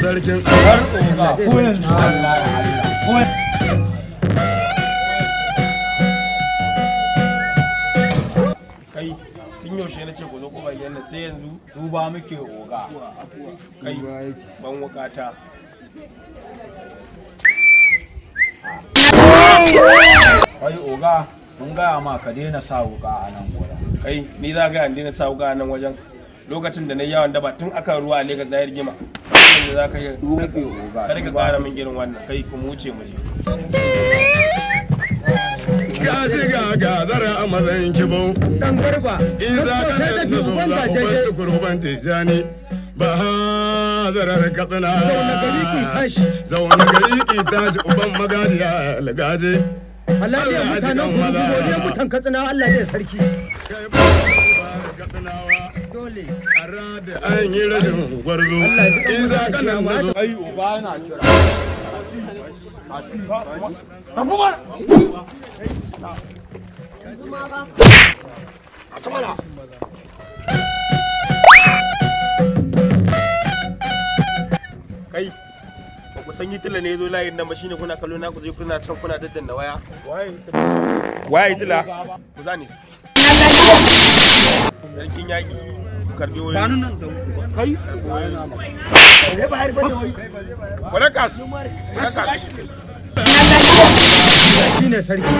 sarkin har oga ko kai tun yaushe na ce ku zo ku bayyana sai yanzu duba muke oga. Kai ban wukata kai oga mun gaya ma ka daina sa wuka a nan kai ni za ga yanda na sa wuka a nan wajen? Lokacin da na yi yawon daba tun akan ruwa a Legas zahir gima yanzu za ka yi ka tsara min irin wannan kai kuma wuce mu je. Ga shiga ga zara a matsayin kibau dan garba da na zo duban za tukurban tijani ba ha zarar katsina Zaune gari ki tashi. zaune gari ki tashi uban magajiya algaje. Allah ya mutanen gurguro ne mutan katsina Allah ya sarki. Kai ba ba katsinawa dole. A rada an yi rashin gwarzo zo yana kira kai ba ku san hitila ne zo layin nan ba shine kuna kallo na ku je kuna can kuna daddanna waya? Waye hitila ku zane sarkin yaƙi ku karɓi wayoyi kai wadakas wadakas shine sarki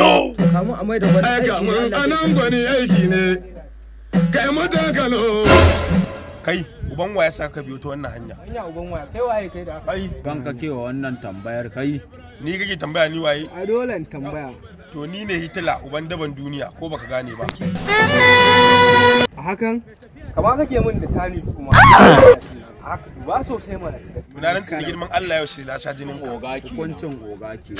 oh kamu a mai da wani aiki ne kai mutan kano kai uban waya sa ka biyo ta wannan hanya? Hanya uban waya. Kai waye kai da kai. Kan kake wa wannan tambayar kai. Ni kake tambaya ni waye? A dole tambaya. To ni ne hitila uban daban duniya ko baka gane ba? A hakan? Kama kake min da tani tuma ba sosai mana. Tunanin da girman Allah yau sai na sha jinin ka. Oga ke hukuncin oga ke